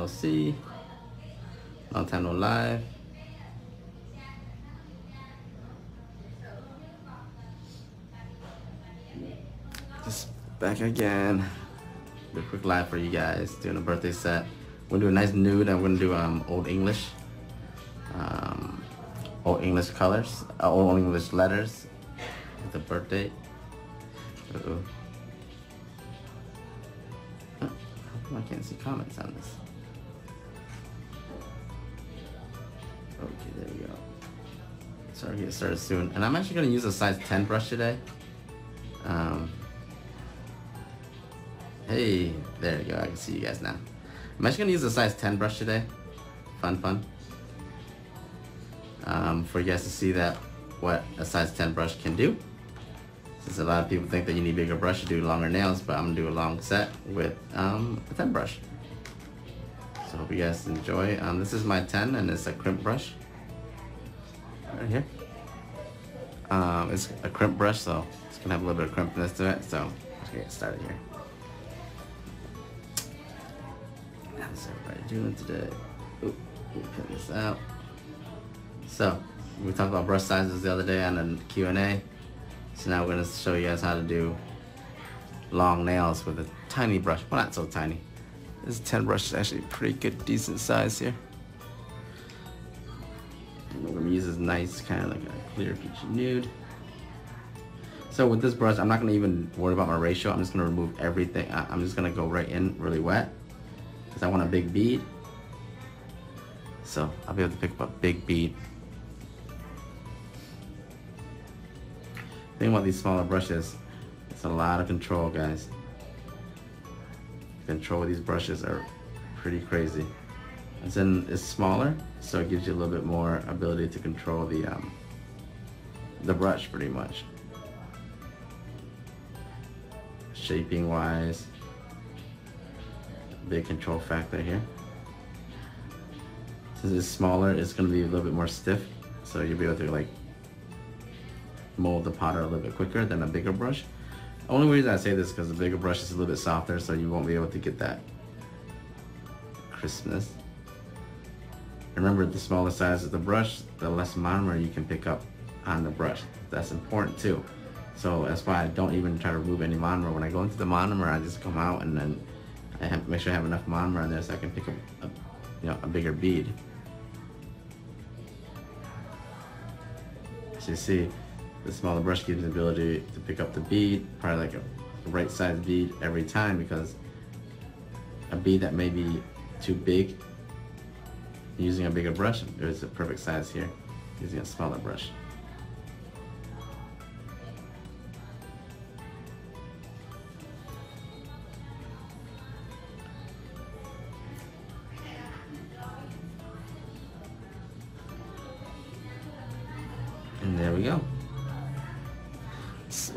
no see. Long time no live. Just back again. Do a quick live for you guys. Doing a birthday set. We're gonna do a nice nude. I'm gonna do um old English. Um, old English colors. Uh, old English letters. With the birthday. Uh oh. I can't see comments on this? Okay, there we go. Sorry, to get started soon. And I'm actually gonna use a size 10 brush today. Um, hey, there you go. I can see you guys now. I'm actually gonna use a size 10 brush today. Fun, fun. Um, for you guys to see that what a size 10 brush can do. Since a lot of people think that you need bigger brush to do longer nails, but I'm gonna do a long set with um, a 10 brush. So hope you guys enjoy. Um, this is my 10 and it's a crimp brush. Right here. Um, it's a crimp brush, so it's gonna have a little bit of crimpness to it. So let's get started here. How's everybody doing today? Me cut this out. So we talked about brush sizes the other day on the Q&A. So now we're gonna show you guys how to do long nails with a tiny brush. Well, not so tiny. This 10 brush is actually pretty good, decent size here. We're gonna use is nice, kind of like a clear peachy nude. So with this brush, I'm not gonna even worry about my ratio. I'm just gonna remove everything. I- I'm just gonna go right in really wet because I want a big bead. So I'll be able to pick up a big bead. Thing about these smaller brushes, it's a lot of control, guys. Control these brushes are pretty crazy. And then it's smaller, so it gives you a little bit more ability to control the um, the brush pretty much. Shaping wise, big control factor here. Since it's smaller, it's gonna be a little bit more stiff, so you'll be able to like mold the powder a little bit quicker than a bigger brush. Only reason I say this is because the bigger brush is a little bit softer, so you won't be able to get that crispness. Remember, the smaller size of the brush, the less monomer you can pick up on the brush. That's important too. So that's why I don't even try to remove any monomer. When I go into the monomer, I just come out and then I have, make sure I have enough monomer on there so I can pick up a, you know, a bigger bead. As you see, the smaller brush gives the ability to pick up the bead, probably like a right size bead every time because a bead that may be too big, using a bigger brush is a perfect size here, using a smaller brush.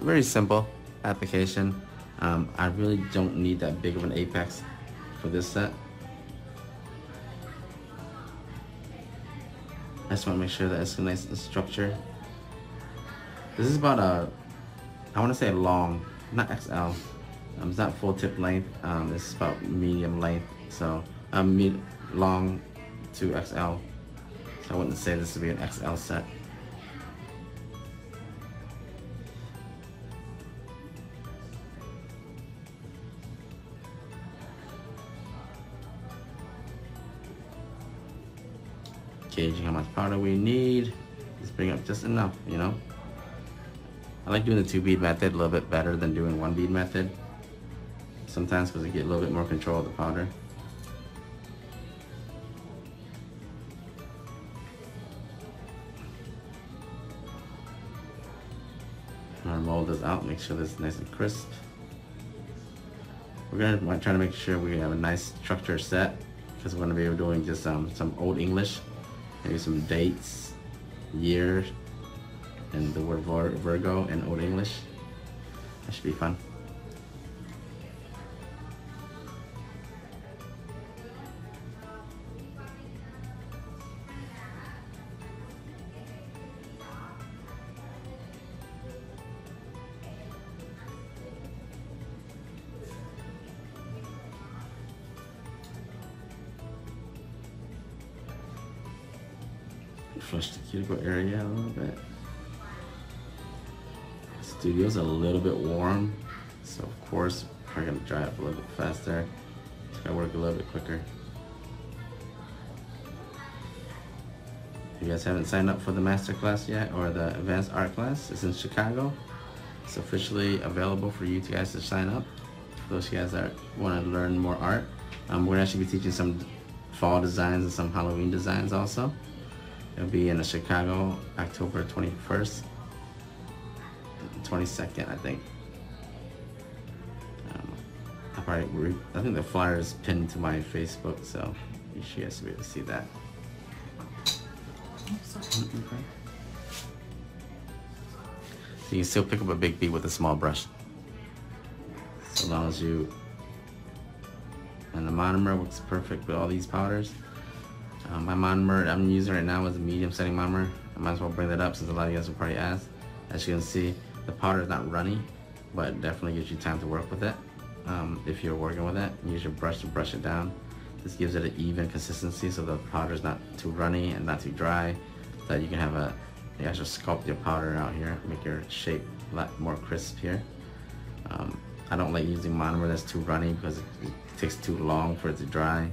Very simple application. Um, I really don't need that big of an apex for this set. I just want to make sure that it's a nice structure. This is about a, I want to say long, not XL. Um, it's not full tip length. Um, it's about medium length. So um, me long to XL. So I wouldn't say this would be an XL set. Gauging how much powder we need. Just bring up just enough, you know. I like doing the two bead method a little bit better than doing one bead method. Sometimes because I get a little bit more control of the powder. Our mold is out, make sure this is nice and crisp. We're gonna try to make sure we have a nice structure set because we're gonna be doing just um, some old English maybe some dates, year, and the word Virgo in Old English. That should be fun. Studio's a little bit warm, so of course we're gonna dry up a little bit faster. It's gonna work a little bit quicker. If you guys haven't signed up for the master class yet or the advanced art class, it's in Chicago. It's officially available for you guys to sign up. For those guys that want to learn more art, um, we're actually be teaching some fall designs and some Halloween designs also. It'll be in the Chicago, October 21st, 22nd, I think. Um, I probably, I think the flyer is pinned to my Facebook, so you should guys be able to see that. Okay. So you can still pick up a big bead with a small brush. So long as you, and the monomer works perfect with all these powders. Um, my monomer I'm using right now is a medium setting monomer. I might as well bring that up since a lot of you guys will probably ask. As you can see, the powder is not runny, but definitely gives you time to work with it. Um, if you're working with it, use your brush to brush it down. This gives it an even consistency so the powder is not too runny and not too dry. So that you can have a, you just sculpt your powder out here, make your shape a lot more crisp here. Um, I don't like using monomer that's too runny because it, it takes too long for it to dry.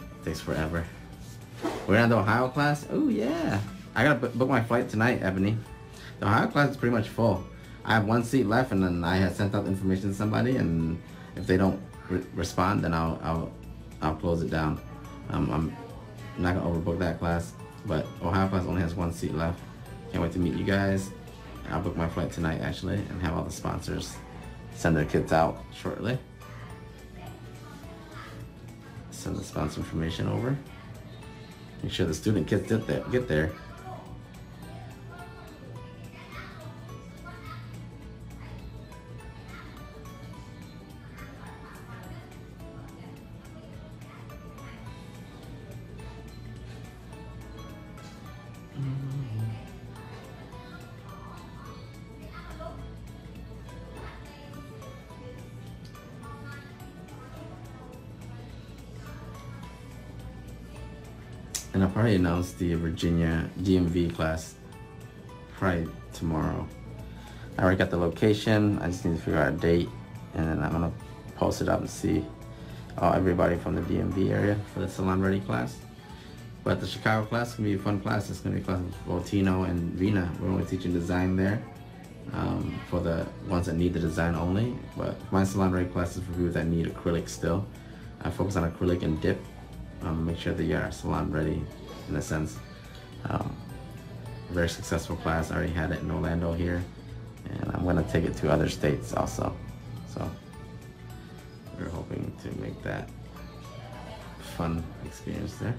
It takes forever. We're on the Ohio class? Oh yeah. I gotta book my flight tonight, Ebony. The Ohio class is pretty much full. I have one seat left and then I have sent out information to somebody and if they don't re respond then I'll, I'll, I'll close it down. Um, I'm not gonna overbook that class, but Ohio class only has one seat left. Can't wait to meet you guys. I'll book my flight tonight actually and have all the sponsors send their kids out shortly. Send the sponsor information over. Make sure the student kits get there. Get there. Probably announce the Virginia DMV class probably tomorrow. I already got the location. I just need to figure out a date and then I'm gonna post it up and see uh, everybody from the DMV area for the Salon Ready class. But the Chicago class is gonna be a fun class. It's gonna be a class with Voltino and Vina. We're only teaching design there um, for the ones that need the design only. But my Salon Ready class is for people that need acrylic still. I focus on acrylic and dip um, make sure that you are salon ready in a sense. Um, very successful class. I already had it in Orlando here, and I'm gonna take it to other states also. So we're hoping to make that fun experience there.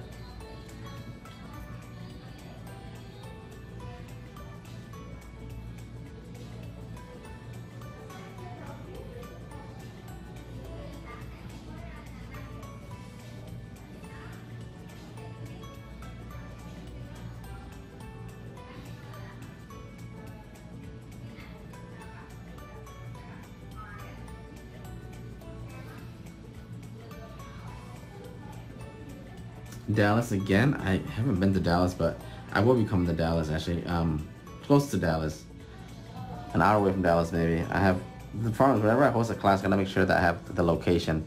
Dallas again. I haven't been to Dallas, but I will be coming to Dallas actually. Um, close to Dallas, an hour away from Dallas maybe. I have the problem is whenever I host a class, I gotta make sure that I have the location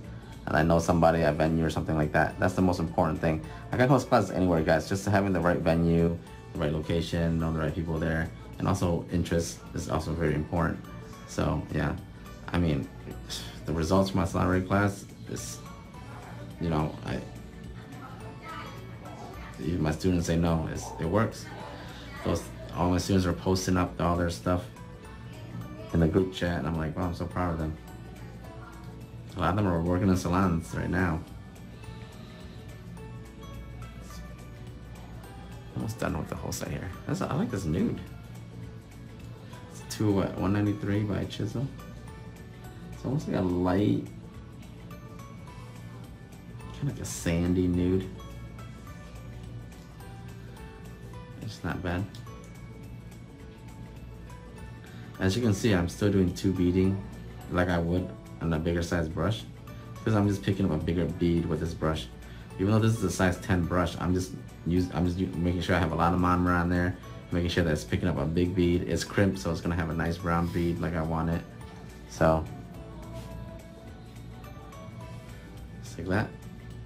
and I know somebody at venue or something like that. That's the most important thing. I can host classes anywhere, guys. Just having the right venue, the right location, know the right people there, and also interest is also very important. So yeah, I mean, the results from my salon class is, you know, I even my students say no, it's, it works. Those, all my students are posting up all their stuff in the group chat, and I'm like, wow, I'm so proud of them. A lot of them are working in salons right now. Almost done with the whole set here. That's, I like this nude. It's two what, 193 by Chisel. It's almost like a light, kind of like a sandy nude. It's not bad. As you can see, I'm still doing two beading like I would on a bigger size brush because I'm just picking up a bigger bead with this brush. Even though this is a size 10 brush, I'm just use I'm just making sure I have a lot of monomer on there, making sure that it's picking up a big bead. It's crimped, so it's gonna have a nice brown bead like I want it. So, just like that.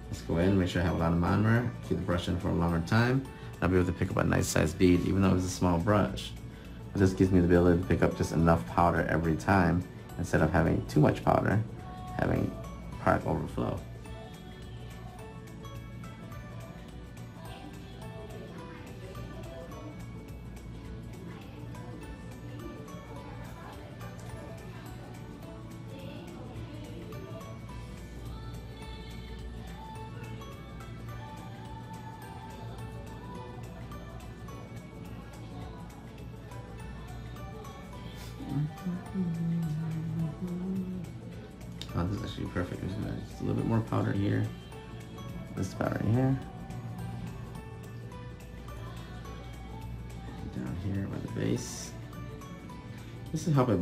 Let's go in, make sure I have a lot of monomer, keep the brush in for a longer time. I'll be able to pick up a nice size bead, even though it's a small brush. It just gives me the ability to pick up just enough powder every time instead of having too much powder, having product overflow.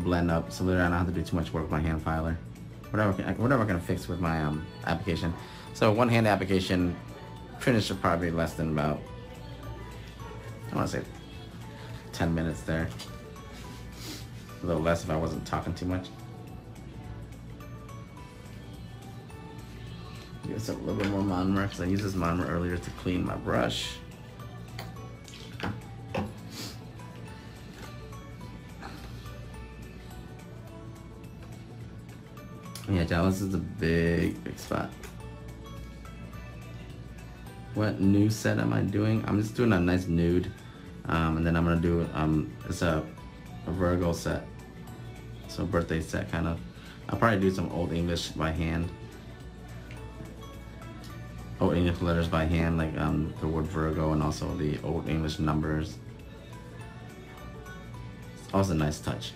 Blend up so that I don't have to do too much work with my hand filer. Whatever, whatever I can fix with my um, application. So one hand application finished probably less than about, I want to say 10 minutes there. A little less if I wasn't talking too much. Give a little bit more monomer because I used this monomer earlier to clean my brush. Dallas is a big, big spot. What new set am I doing? I'm just doing a nice nude. Um, and then I'm gonna do, um, it's a, a Virgo set. So birthday set kind of. I'll probably do some Old English by hand. Old English letters by hand, like um, the word Virgo and also the Old English numbers. It's also a nice touch.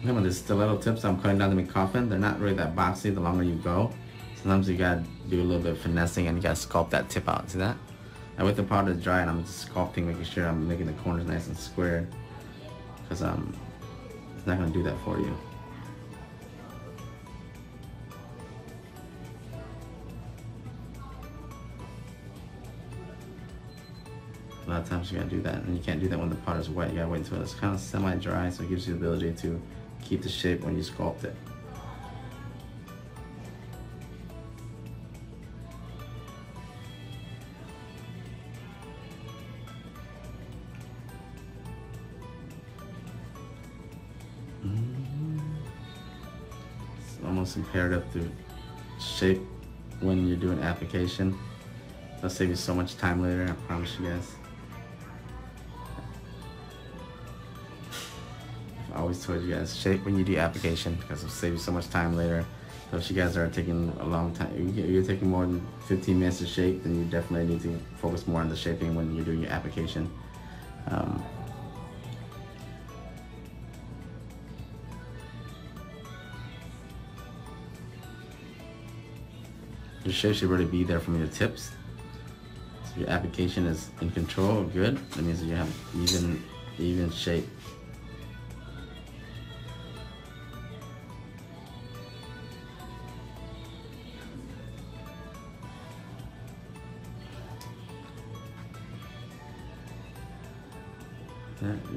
Remember the stiletto tips I'm cutting down to make coffin, they're not really that boxy the longer you go. Sometimes you gotta do a little bit of finessing and you gotta sculpt that tip out. See that? I wait the powder dry and I'm just sculpting, making sure I'm making the corners nice and square. Because um, it's not gonna do that for you. A lot of times you gotta do that, and you can't do that when the powder's wet. You gotta wait until it's kind of semi-dry, so it gives you the ability to keep the shape when you sculpt it. Mm-hmm. It's almost imperative to shape when you're doing application. That'll save you so much time later, I promise you guys. Always told you guys, shape when you do application because it'll save you so much time later. So if you guys are taking a long time, you're taking more than 15 minutes to shape, then you definitely need to focus more on the shaping when you're doing your application. Um, your shape should really be there from your tips. So your application is in control, good. That means you have even even shape.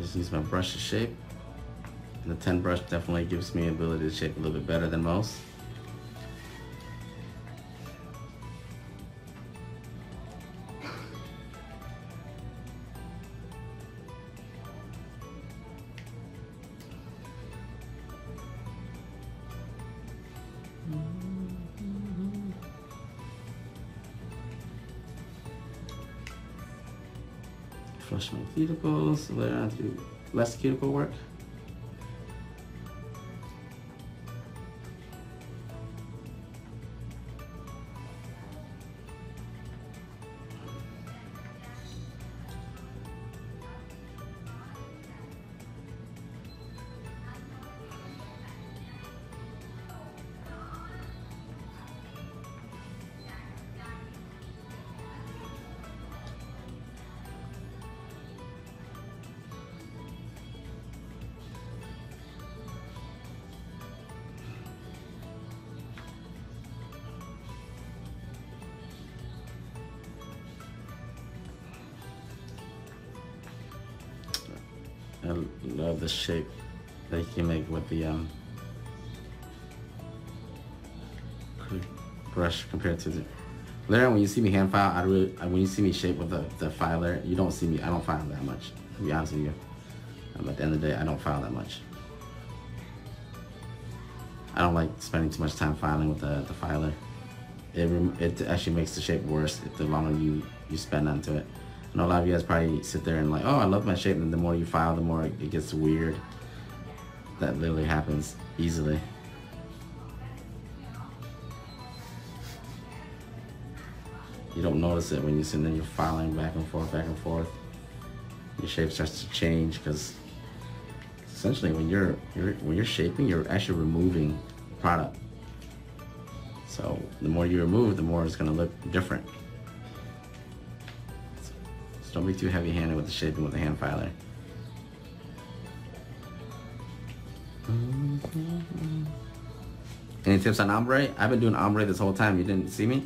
Just use my brush to shape. The 10 brush definitely gives me ability to shape a little bit better than most. Flush my cuticles, I have to do less cuticle work. Later when you see me hand file I really when you see me shape with the, the filer you don't see me I don't file that much to be honest with you um, at the end of the day I don't file that much I don't like spending too much time filing with the, the filer it, it actually makes the shape worse if the longer you you spend onto it I know a lot of you guys probably sit there and like, oh, I love my shape, and the more you file, the more it gets weird. That literally happens easily. You don't notice it when you're sitting there, you're filing back and forth, back and forth. Your shape starts to change because essentially when you're, you're when you're shaping, you're actually removing product. So the more you remove, the more it's gonna look different. So Don't be too heavy-handed with the shaping with the hand filer. Mm-hmm. Any tips on ombre? I've been doing ombre this whole time. You didn't see me?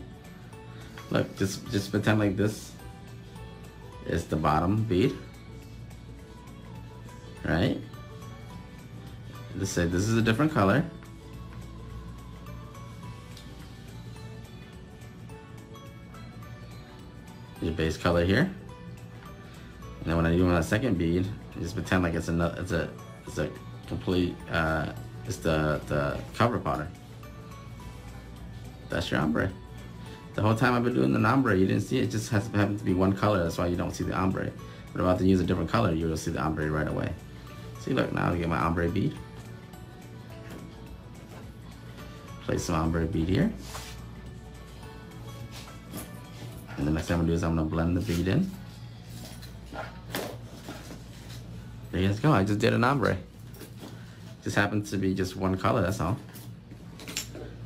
Look, just just pretend like this is the bottom bead. Right? Just say this is a different color. Your base color here. And then when I do my second bead, just pretend like it's another, it's a, it's a complete, uh, it's the, the cover powder. That's your ombre. The whole time I've been doing the ombre, you didn't see it. It just has happen to be one color. That's why you don't see the ombre. But if about to use a different color, you will see the ombre right away. See, look, now I get my ombre bead. Place some ombre bead here. And the next thing I'm gonna do is I'm gonna blend the bead in. There you go, I just did an ombre. Just happens to be just one color, that's all.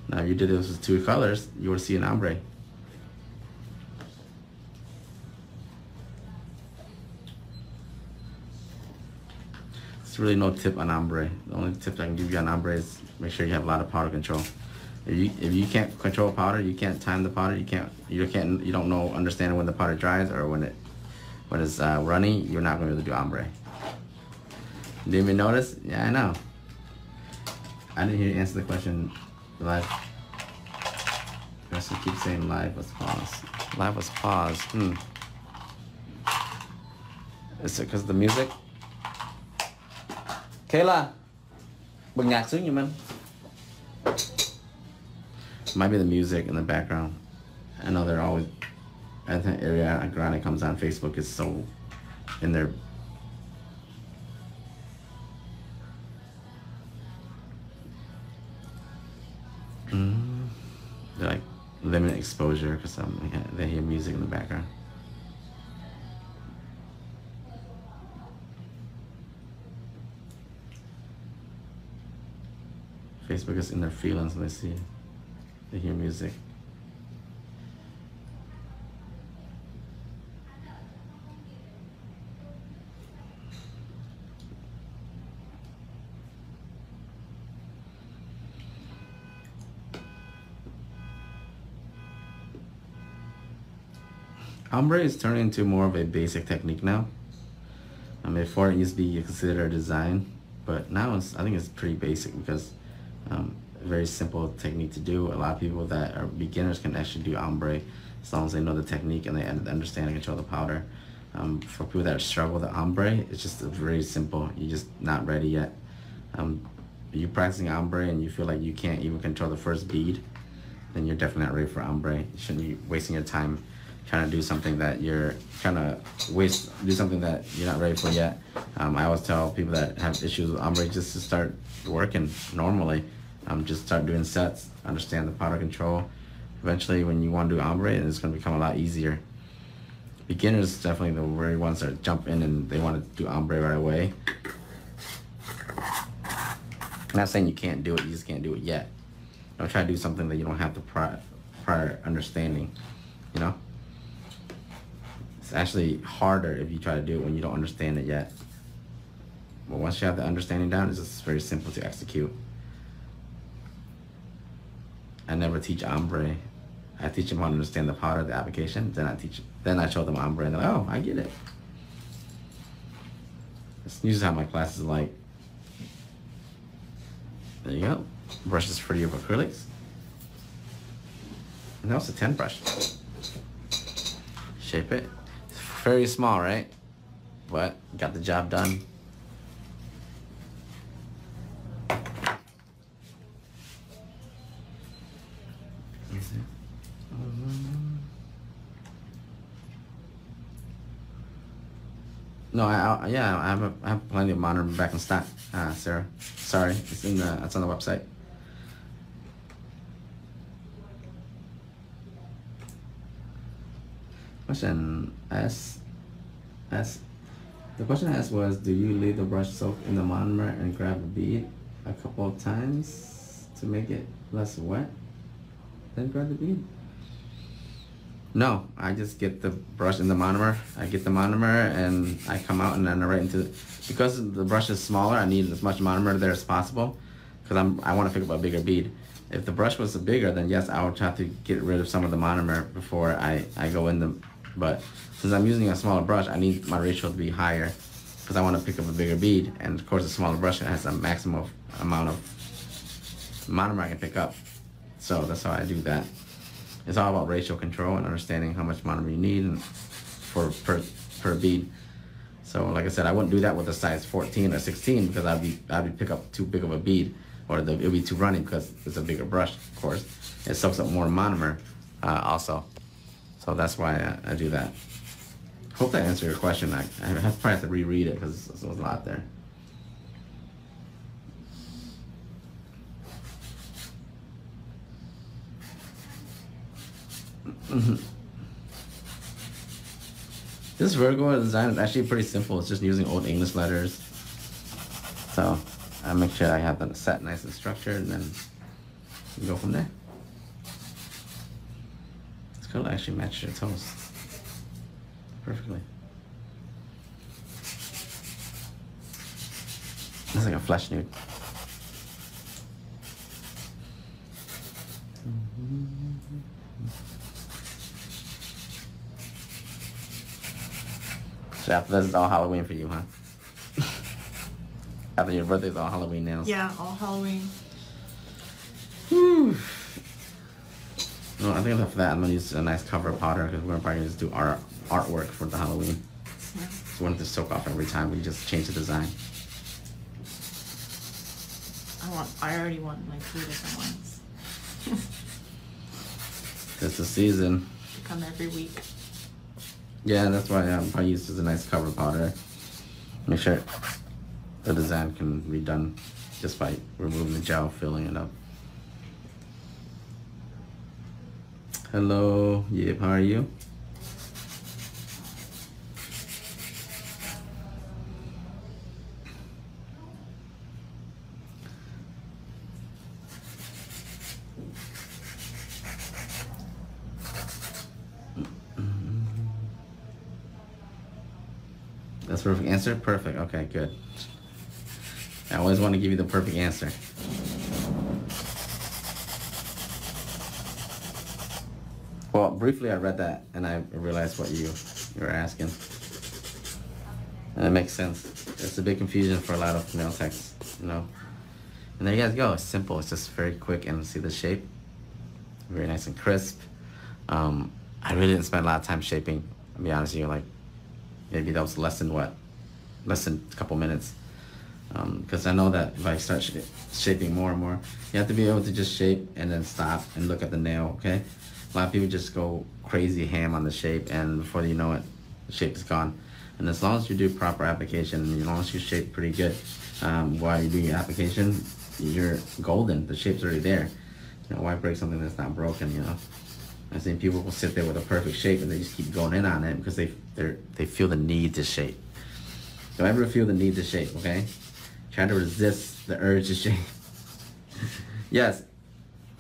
Now if you did this with two colors, you would see an ombre. Really no tip on ombre. The only tip I can give you on ombre is make sure you have a lot of powder control. If you if you can't control powder, you can't time the powder. You can't you can't you don't know understand when the powder dries or when it when it's uh, runny. You're not going to be able to do ombre. Didn't even notice? Yeah, I know. I didn't hear you answer the question live. Person keep saying live was paused. Live was paused. Hmm. Is it because of the music? Kayla! Bật nhạc xuống giùm anh. Might be the music in the background. I know they're always, I think Ariana Grande comes on Facebook is so in their Mm, like limit exposure because they hear music in the background. Facebook is in their feelings when they see, they hear music. Ombre is turning into more of a basic technique now. I mean, before it used to be considered a design, but now it's, I think it's pretty basic because um, very simple technique to do. A lot of people that are beginners can actually do ombre as long as they know the technique and they understand and control the powder. Um, for people that struggle with ombre, it's just very simple. You're just not ready yet. Um, you practicing ombre and you feel like you can't even control the first bead, then you're definitely not ready for ombre. You shouldn't be wasting your time trying to do something that you're trying to waste, do something that you're not ready for yet. Um, I always tell people that have issues with ombre just to start working normally. Um, just start doing sets, understand the powder control. Eventually, when you want to do ombre, it's going to become a lot easier. Beginners definitely the very ones that jump in and they want to do ombre right away. I'm not saying you can't do it, you just can't do it yet. Don't try to do something that you don't have the prior, prior understanding, you know? It's actually harder if you try to do it when you don't understand it yet. But once you have the understanding down, it's just very simple to execute. I never teach ombre. I teach them how to understand the powder, the application. Then I teach, then I show them ombre, and they're like, oh, I get it. It's usually how my classes like. There you go. Brush is for your acrylics. And that was a 10 brush. Shape it. Very small, right? But got the job done. No, I, I yeah, I have a, I have plenty of monomer back in stock, uh, Sarah. Sorry, it's in the it's on the website. Question S S the question I asked was do you leave the brush soak in the monomer and grab a bead a couple of times to make it less wet? Then grab the bead? No, I just get the brush in the monomer. I get the monomer and I come out and then I right into the, because the brush is smaller, I need as much monomer there as possible because I'm I want to pick up a bigger bead. If the brush was bigger, then yes, I would have to get rid of some of the monomer before I, I go in the, but since I'm using a smaller brush, I need my ratio to be higher because I want to pick up a bigger bead. And of course, a smaller brush has a maximum amount of monomer I can pick up. So that's how I do that it's all about ratio control and understanding how much monomer you need for per per bead. So like I said, I wouldn't do that with a size 14 or 16 because I'd be I'd be pick up too big of a bead or the, it'd be too runny because it's a bigger brush, of course. It soaks up more monomer uh, also. So that's why I, I, do that. Hope that answered your question. I, I have probably have to reread it because there's a lot there. Mm-hmm. This Virgo design is actually pretty simple. It's just using old English letters. So I make sure I have them set nice and structured and then go from there. Gonna actually match your toes perfectly. It's like a flesh nude. So after this is all Halloween for you, huh? after your birthday's all Halloween nails. Yeah, all Halloween. Whew. Well, I think after that, I'm gonna use a nice cover powder because we're probably gonna just do art artwork for the Halloween. Yeah. So we want to soak off every time we just change the design. I want. I already want like three different ones. it's the season. They come every week. Yeah, that's why um, I used as a nice cover powder. Make sure the design can be done just by removing the gel, filling it up. Hello, Yip, how are you? That's perfect answer? Perfect. Okay, good. I always want to give you the perfect answer. Well, briefly I read that and I realized what you, you were asking. And it makes sense. It's a big confusion for a lot of nail techs, you know. And there you guys go. It's simple. It's just very quick and see the shape. Very nice and crisp. Um, I really didn't spend a lot of time shaping. I'll be honest with you. Like maybe that was less than what, less than a couple minutes. Because um, I know that if I start sh shaping more and more, you have to be able to just shape and then stop and look at the nail, okay? A lot of people just go crazy ham on the shape, and before you know it, the shape is gone. And as long as you do proper application, and as long as you shape pretty good, um, while you do your application, you're golden. The shape's already there. You know, why break something that's not broken? You know. I've seen people will sit there with a perfect shape and they just keep going in on it because they they they feel the need to shape. Don't ever feel the need to shape, okay? Try to resist the urge to shape. yes,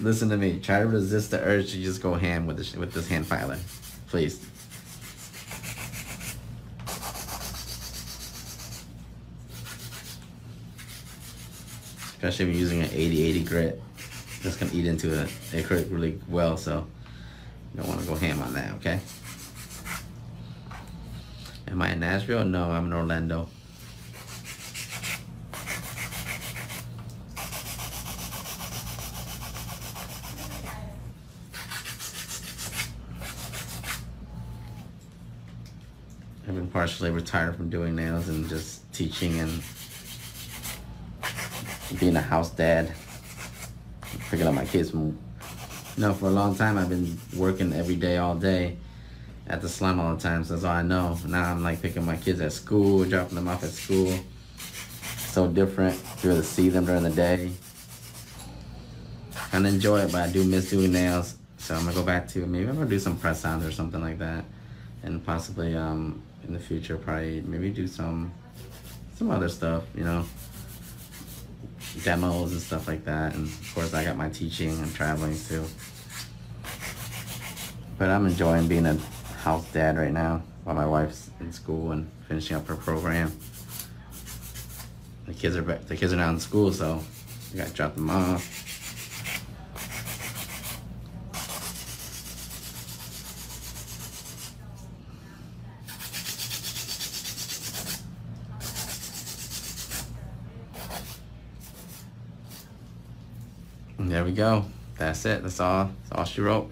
listen to me. Try to resist the urge to just go ham with this with this hand filer, please. Especially if you're using an 80-80 grit, that's gonna eat into the acrylic really well. So you don't want to go ham on that, okay? Am I in Nashville? No, I'm in Orlando. I've been partially retired from doing nails and just teaching and being a house dad, picking up my kids from know. for a long time I've been working every day, all day at the slum all the time. So that's all I know. Now I'm like picking my kids at school, dropping them off at school. So different. You to see them during the day. Of enjoy it, but I do miss doing nails. So I'm gonna go back to maybe I'm gonna do some press ons or something like that, and possibly um in the future probably maybe do some some other stuff. You know demos and stuff like that. And of course, I got my teaching and traveling too. But I'm enjoying being a house dad right now while my wife's in school and finishing up her program. The kids are back, the kids are now in school, so I got to drop them off. there we go. That's it. That's all. That's all she wrote.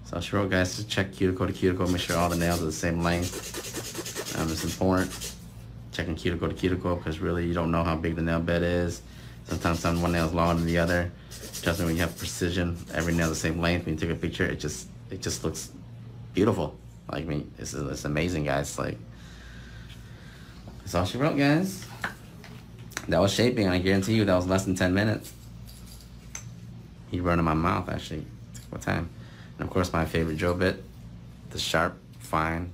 That's all she wrote, guys. Just check cuticle to cuticle. Make sure all the nails are the same length. Um, it's important. Checking cuticle to cuticle because really you don't know how big the nail bed is. Sometimes some one nail is longer than the other. Trust me, when you have precision, every nail the same length. When you take a picture, it just it just looks beautiful. Like I mean, it's it's amazing, guys. Like that's all she wrote, guys. That was shaping, I guarantee you that was less than 10 minutes. He run in my mouth actually. What time. And of course my favorite drill bit, the sharp, fine,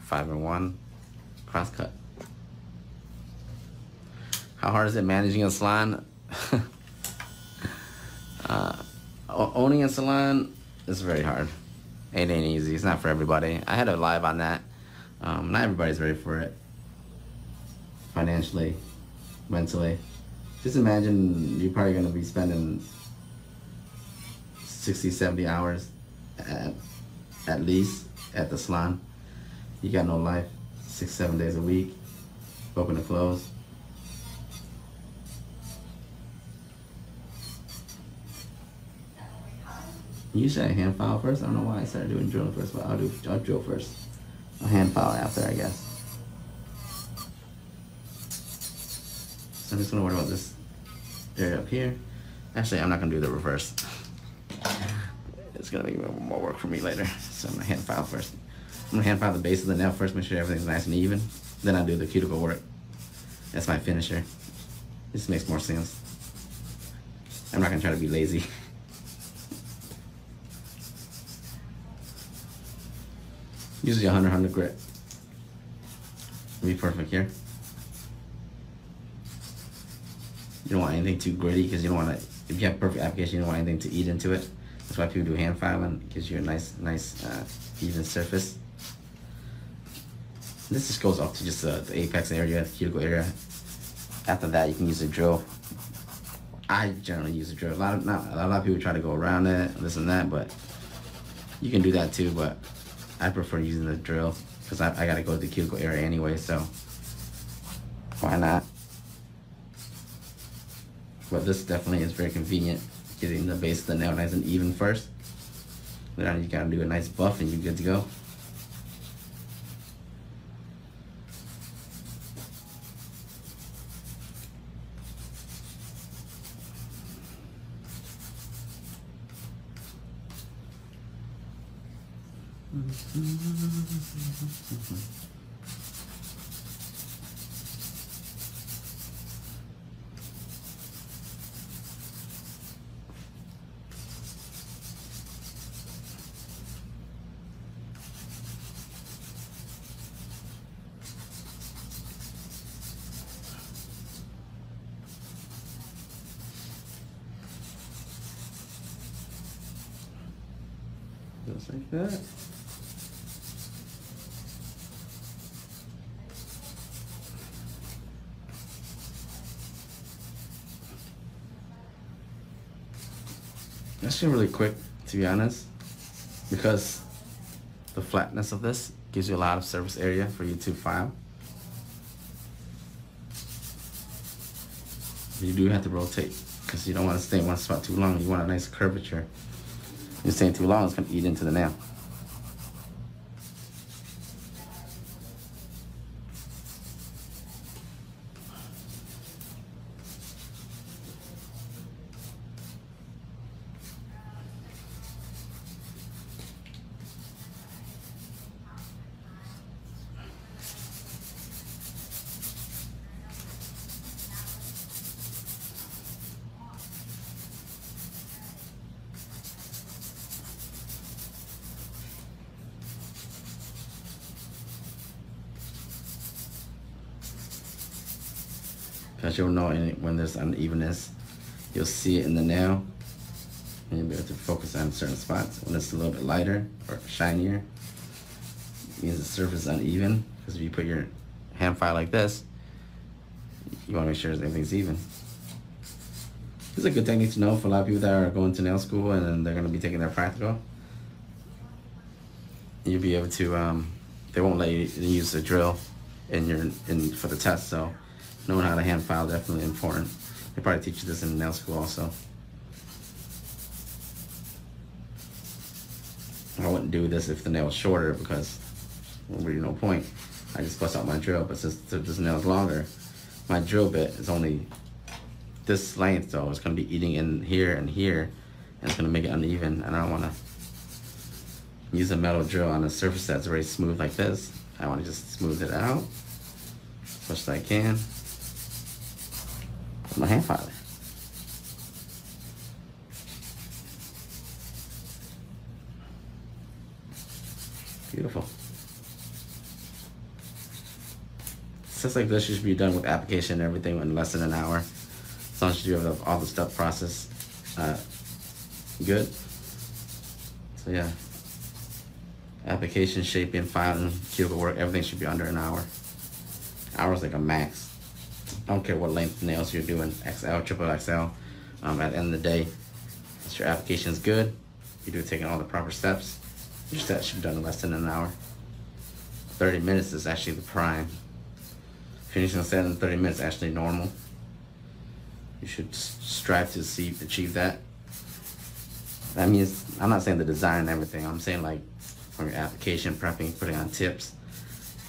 five and one, cross cut. How hard is it managing a salon? uh, owning a salon is very hard. It ain't easy. It's not for everybody. I had a live on that. Um, not everybody's ready for it. Financially, mentally. Just imagine you're probably going to be spending 60, 70 hours at, at least at the salon. You got no life, six, seven days a week, open and close. You I hand file first. I don't know why I started doing drilling first, but I'll do I'll drill first. I'll hand file after, I guess. So I'm just gonna worry about this area up here. Actually, I'm not gonna do the reverse it's gonna be more work for me later. So I'm gonna hand file first. I'm gonna hand file the base of the nail first, make sure everything's nice and even. Then I'll do the cuticle work. That's my finisher. This makes more sense. I'm not gonna try to be lazy. Usually 100 100 grit. Be perfect here. You don't want anything too gritty because you don't want to, if you have perfect application, you don't want anything to eat into it. That's why people do hand filing. It gives you a nice, nice uh, even surface. This just goes up to just uh, the apex area, the cuticle area. After that, you can use a drill. I generally use a drill. A lot of not a lot of people try to go around it, this and that, but you can do that too. But I prefer using the drill because I, I got to go to the cuticle area anyway. So why not? But this definitely is very convenient getting the base of the nail nice and even first. Then you gotta do a nice buff and you're good to go. Just like that. Actually really quick, to be honest, because the flatness of this gives you a lot of surface area for you to file. You do have to rotate because you don't want to stay in one spot too long. You want a nice curvature. You're staying too long, it's going to eat into the nail. Because you'll know any, when there's unevenness, you'll see it in the nail. And you'll be able to focus on certain spots. When it's a little bit lighter or shinier, means the surface is uneven. Because if you put your hand file like this, you want to make sure everything's even. It's a good technique to know for a lot of people that are going to nail school and they're going to be taking their practical. You'll be able to, um, they won't let you use a drill in your in for the test. So knowing how to hand file definitely important. They probably teach you this in nail school also. I wouldn't do this if the nail was shorter because there would be no point. I just bust out my drill, but since this nail is longer, my drill bit is only this length, so it's gonna be eating in here and here, and it's gonna make it uneven, and I don't wanna use a metal drill on a surface that's very smooth like this. I wanna just smooth it out as much as I can my hand filer. Beautiful. Just like this should be done with application and everything in less than an hour. As long as you have all the step process uh, good. So yeah, application, shaping, filing, cuticle work, everything should be under an hour. Hours like a max. I don't care what length nails you're doing, XL, triple XL. Um, at the end of the day, if your application is good, you do taking all the proper steps, your steps should be done in less than an hour. 30 minutes is actually the prime. Finishing a set in 30 minutes is actually normal. You should strive to see, achieve that. That means, I'm not saying the design and everything, I'm saying like from your application, prepping, putting on tips,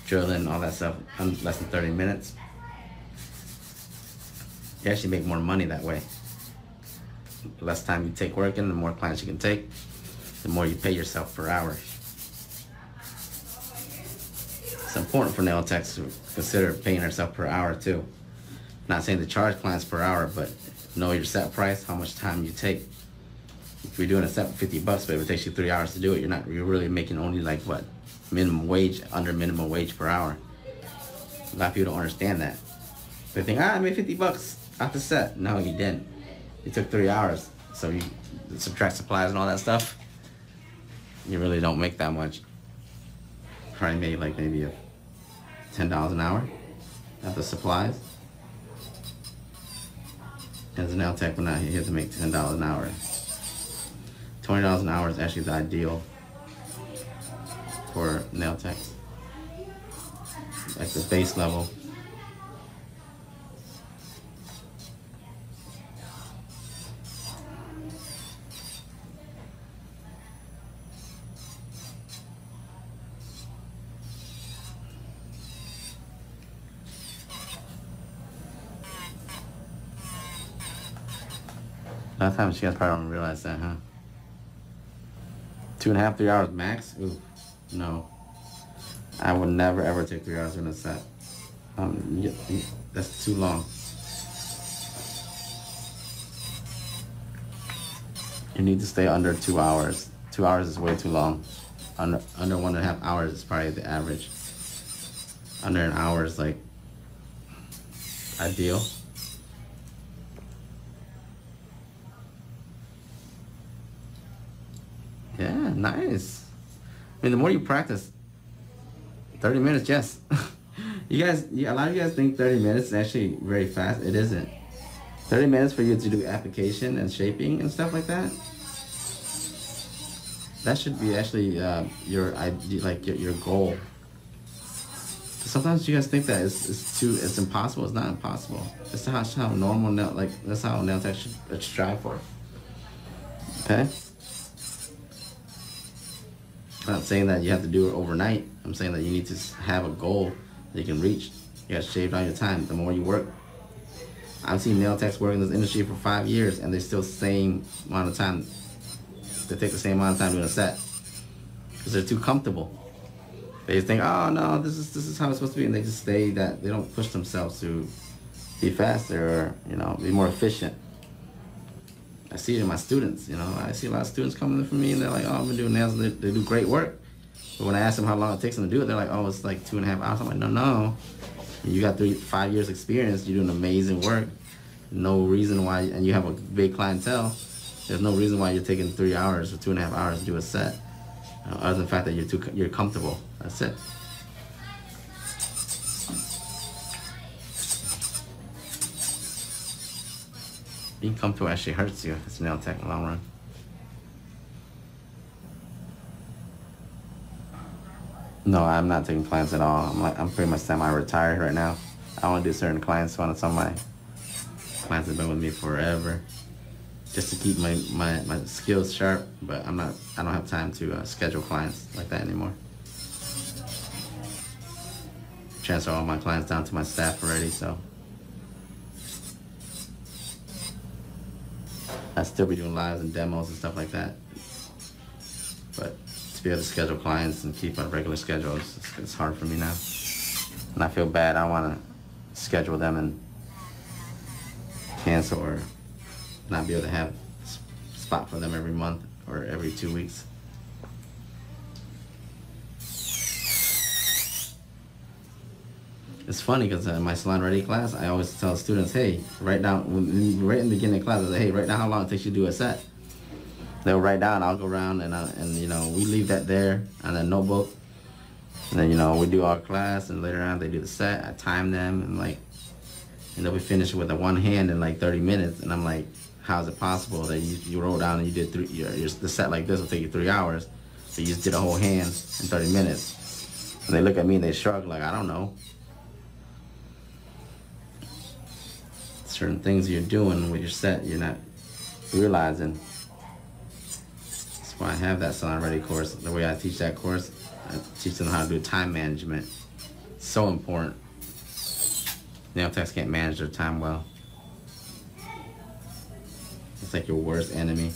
drilling, all that stuff, in less than 30 minutes. You actually make more money that way. The less time you take working, the more clients you can take, the more you pay yourself per hour. It's important for nail techs to consider paying yourself per hour too. Not saying to charge clients per hour, but know your set price, how much time you take. If you're doing a set for 50 bucks, but it takes you three hours to do it, you're not, you're really making only like what, minimum wage, under minimum wage per hour. A lot of people don't understand that. They think, ah, I made 50 bucks the set. No, he didn't. It took three hours. So you subtract supplies and all that stuff. You really don't make that much. Probably made like maybe a $10 an hour at the supplies. As a nail tech, we're not here to make $10 an hour. $20 an hour is actually the ideal for nail techs. Like the base level. Of times you guys probably don't realize that, huh? Two and a half, three hours max? Ooh. No. I would never ever take three hours in a set. Um, y- y- that's too long. You need to stay under two hours. Two hours is way too long. Under under one and a half hours is probably the average. Under an hour is like ideal. Yeah, nice. I mean, the more you practice, 30 minutes, yes. you guys, yeah, a lot of you guys think 30 minutes is actually very fast. It isn't. 30 minutes for you to do application and shaping and stuff like that. That should be actually uh, your like your, your goal. Sometimes you guys think that it's, it's too it's impossible. It's not impossible. It's how, how normal like that's how nail tech should should strive for. Okay. I'm not saying that you have to do it overnight. I'm saying that you need to have a goal that you can reach. You gotta shave down your time. The more you work, I've seen nail techs work in this industry for five years and they're still same amount of time. They take the same amount of time doing a set because they're too comfortable. They think, oh no, this is this is how it's supposed to be, and they just stay that they don't push themselves to be faster or you know be more efficient. I see it in my students. You know, I see a lot of students coming in for me and they're like, oh, I've been doing nails. And they, they do great work. But when I ask them how long it takes them to do it, they're like, oh, it's like two and a half hours. I'm like, no, no. You got three, five years experience. You're doing amazing work. No reason why, and you have a big clientele. There's no reason why you're taking three hours or two and a half hours to do a set. Uh, other than the fact that you're too, you're comfortable. That's it. Being comfortable actually hurts you. It's nail tech in the long run. No, I'm not taking clients at all. I'm like I'm pretty much semi-retired right now. I want to do certain clients. One of some of my clients have been with me forever, just to keep my, my, my skills sharp. But I'm not. I don't have time to uh, schedule clients like that anymore. Transfer all my clients down to my staff already, so I still be doing lives and demos and stuff like that. But to be able to schedule clients and keep a regular schedules, it's, it's hard for me now. And I feel bad. I want to schedule them and cancel or not be able to have s- spot for them every month or every two weeks. It's funny because in my salon ready class, I always tell students, hey, write down, when, right in the beginning of class, I say, hey, write down how long it takes you to do a set. They'll write down, I'll go around and, I, and you know, we leave that there on a notebook. And then, you know, we do our class and later on they do the set. I time them and like, you know, we finish with a one hand in like 30 minutes. And I'm like, how is it possible that you, you wrote down and you did three, your, your, the set like this will take you three hours. but you just did a whole hand in 30 minutes. And they look at me and they shrug like, I don't know. Certain things you're doing with your set you're not realizing. That's why I have that salon ready course. The way I teach that course, I teach them how to do time management. It's So important. Nail techs can't manage their time well. It's like your worst enemy.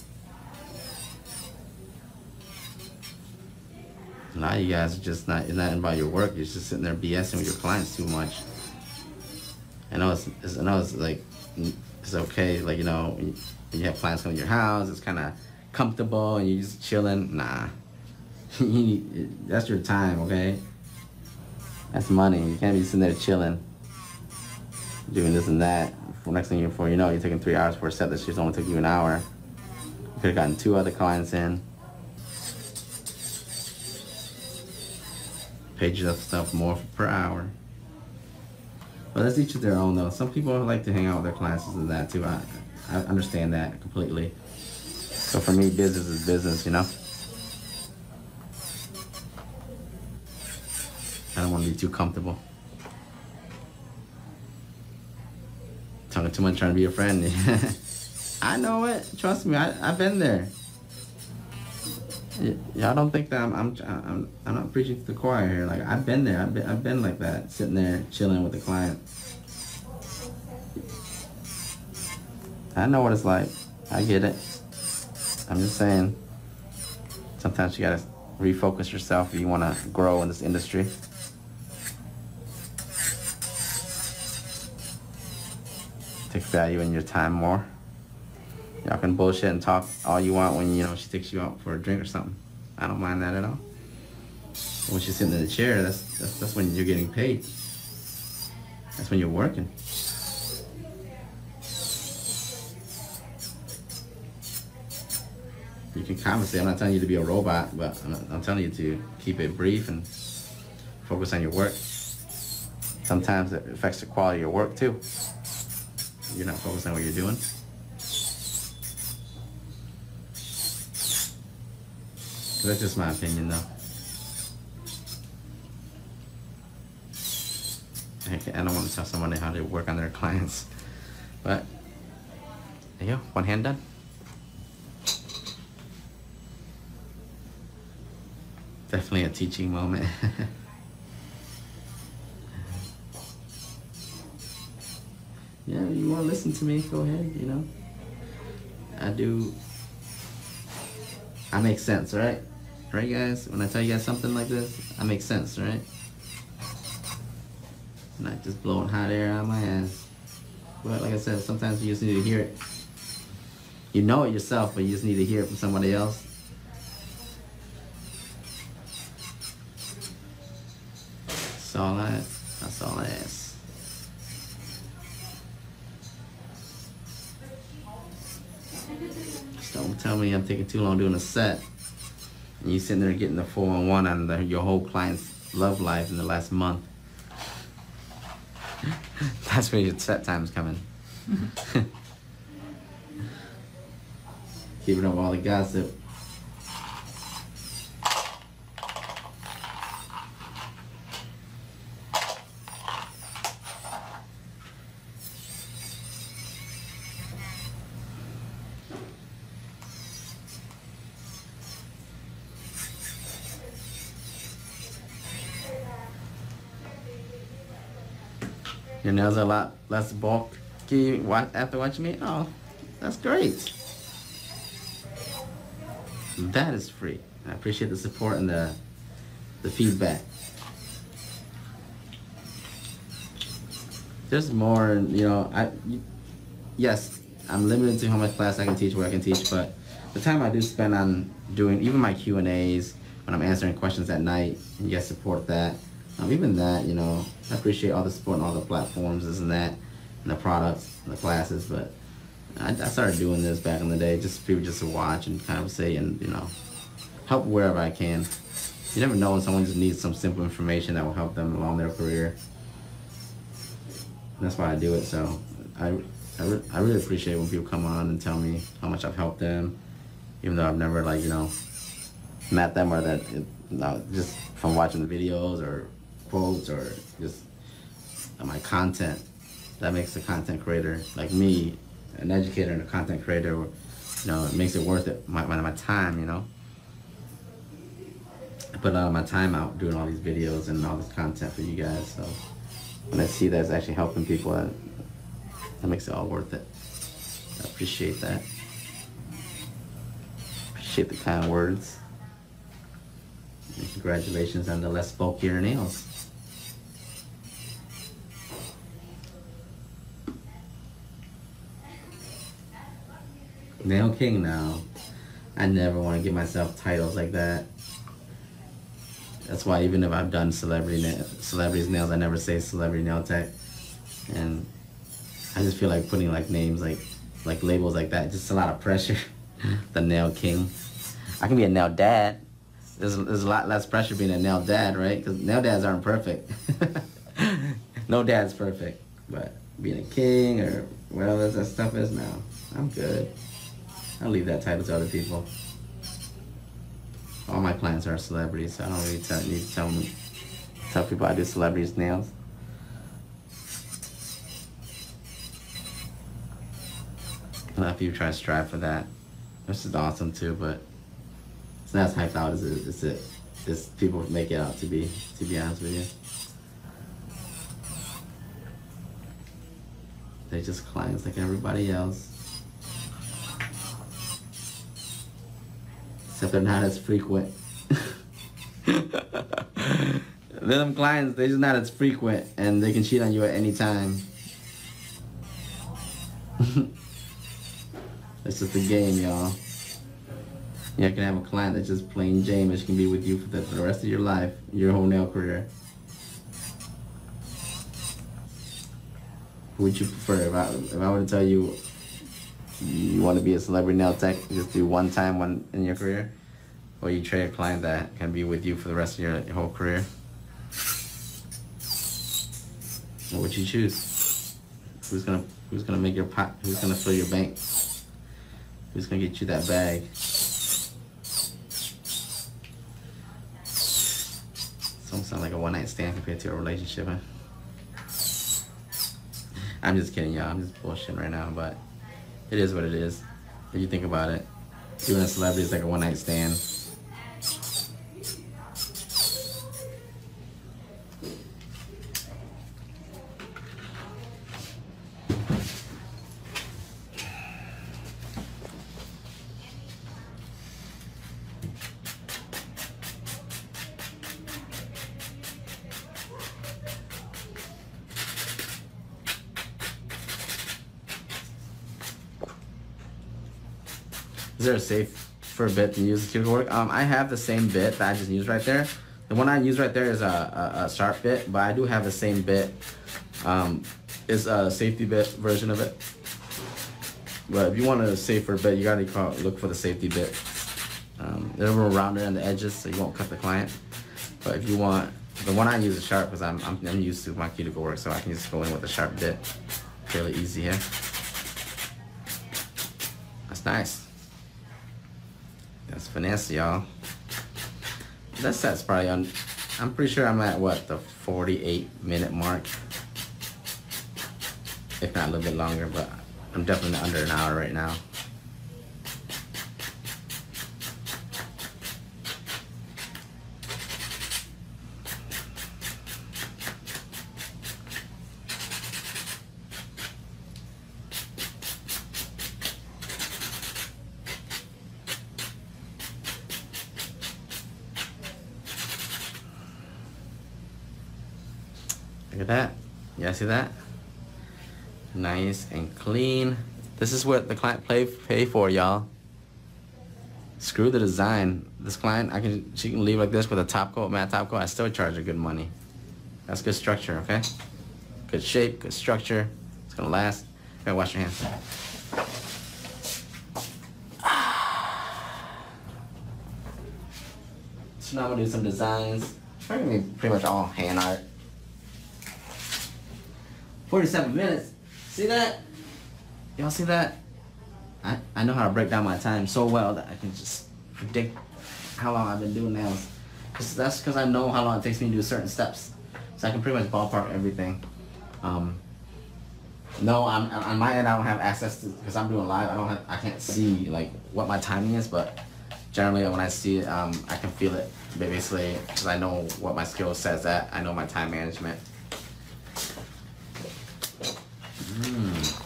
A lot of you guys are just not, it's not about your work. You're just sitting there BSing with your clients too much. I know it's, it's I know it's like it's okay, like you know, when you, have come to your house, it's kind of comfortable and you're just chilling. Nah, that's your time, okay? That's money. You can't be sitting there chilling, doing this and that. For next thing you before you know, you're taking three hours for a set that just only took you an hour. You could have gotten two other clients in. Paid yourself more per hour. But that's each of their own, though. Some people like to hang out with their classes and that too. I, I understand that completely. So for me, business is business, you know. I don't want to be too comfortable. Talking too much, trying to be a friend. I know it. Trust me, I, I've been there. Y- y'all don't think that I'm, I'm I'm I'm not preaching to the choir here. Like I've been there. I've been I've been like that, sitting there chilling with the client. I know what it's like. I get it. I'm just saying. Sometimes you gotta refocus yourself if you want to grow in this industry. Take value in your time more. Y'all can bullshit and talk all you want when you know she takes you out for a drink or something. I don't mind that at all. When she's sitting in the chair, that's that's, that's when you're getting paid. That's when you're working. You can conversate. I'm not telling you to be a robot, but I'm, I'm telling you to keep it brief and focus on your work. Sometimes it affects the quality of your work too. You're not focused on what you're doing. That's just my opinion, though. I don't want to tell somebody how to work on their clients, but yeah, one hand done. Definitely a teaching moment. yeah, you want to listen to me? Go ahead. You know, I do. I make sense, right? Right, guys? When I tell you guys something like this, I make sense, right? Not just blowing hot air out my ass. But like I said, sometimes you just need to hear it. You know it yourself, but you just need to hear it from somebody else. That's all I, that's all I ask. Just don't tell me I'm taking too long doing a set. And you sitting there getting the 411 on the, your whole client's love life in the last month. That's where your set time's coming. Mm-hmm. Keeping up all the gossip. Are a lot less bulky after watching me. Oh, that's great. That is free. I appreciate the support and the the feedback. There's more, you know. I yes, I'm limited to how much class I can teach, where I can teach, but the time I do spend on doing even my Q and A's when I'm answering questions at night, you guys support that. Um, even that, you know, I appreciate all the support on all the platforms, this and that, and the products, and the classes. But I, I, started doing this back in the day, just people just to watch and kind of say and you know, help wherever I can. You never know when someone just needs some simple information that will help them along their career. And that's why I do it. So I, I, re I really appreciate when people come on and tell me how much I've helped them, even though I've never like you know met them or that it, no, just from watching the videos or quotes or just uh, my content that makes the content creator like me an educator and a content creator you know it makes it worth it my, my, my time you know? I put a lot of my time out doing all these videos and all this content for you guys so when I see that it's actually helping people that, that makes it all worth it. I appreciate that. Appreciate the kind words congratulations on the less bulkier nails Nail King now. I never want to give myself titles like that. That's why even if I've done celebrity na- celebrities nails, I never say celebrity nail tech. And I just feel like putting like names like like labels like that, just a lot of pressure. the nail king. I can be a nail dad. There's, there's a lot less pressure being a nail dad, right? Because nail dads aren't perfect. no dad's perfect, but being a king or whatever that stuff is now, I'm good. I'll leave that title to other people. All my clients are celebrities, so I don't really tell, need to tell, them, tell people I do celebrities' nails. A of people try to strive for that, which is awesome too, but it's not as hyped out as it, as it as people make it out to be, to be honest with you. They're just clients like everybody else. Except they're not as frequent. them clients, they're just not as frequent and they can cheat on you at any time. It's just a game, y'all. You can have a client that's just plain which can be with you for the, for the rest of your life, your whole nail career. Who would you prefer? If I, if I were to tell you you want to be a celebrity nail tech, just do one time one in your career, or you trade a client that can be with you for the rest of your, your whole career, what would you choose? Who's gonna Who's gonna make your pot? Who's gonna fill your bank? Who's gonna get you that bag? Some sound like a one night stand compared to a relationship? I'm just kidding, y'all. I'm just bullshitting right now, but it is what it is. If you think about it, doing a celebrity is like a one night stand. Is there a safe for a bit to use the cuticle work? Um, I have the same bit that I just used right there. The one I use right there is a, a, a sharp bit, but I do have the same bit. Um, it's a safety bit version of it. But if you want a safer bit, you gotta call, look for the safety bit. Um, they're a little rounder on the edges, so you won't cut the client. But if you want, the one I use is sharp because I'm, I'm, I'm used to my cuticle work, so I can just go in with a sharp bit. Fairly easy here. That's nice. Finesse, y'all. That set's probably on. I'm pretty sure I'm at what the 48 minute mark, if not a little bit longer. But I'm definitely under an hour right now. Look at that. Yeah, see that? Nice and clean. This is what the client pay pay for, y'all. Screw the design. This client, I can she can leave like this with a top coat, matte top coat. I still charge her good money. That's good structure, okay? Good shape, good structure. It's gonna last. Okay, wash your hands. So now I'm gonna do some designs. Probably pretty much all hand art. 47 minutes. See that? Y'all see that? I, I know how to break down my time so well that I can just predict how long I've been doing nails. Cause that's because I know how long it takes me to do certain steps. So I can pretty much ballpark everything. Um, no, I'm on my end. I don't have access to because I'm doing live. I don't have. I can't see like what my timing is, but generally when I see it, um, I can feel it basically because I know what my skill says at. I know my time management. Mm.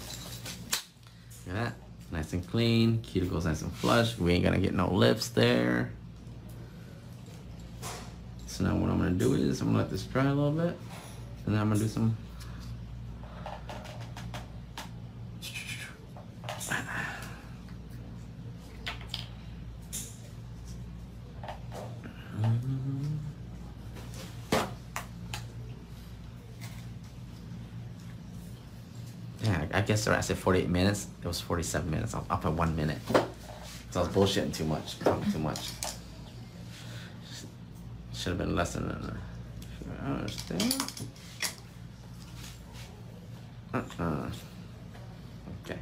Look at that. Nice and clean. Cuticles nice and flush. We ain't gonna get no lips there. So now what I'm gonna do is I'm gonna let this dry a little bit. And then I'm gonna do some Yeah, I guess I said 48 minutes. It was 47 minutes. I'm up at one minute. So I was bullshitting too much, talking too much. Should have been less than that. I understand. Uh-uh. Okay.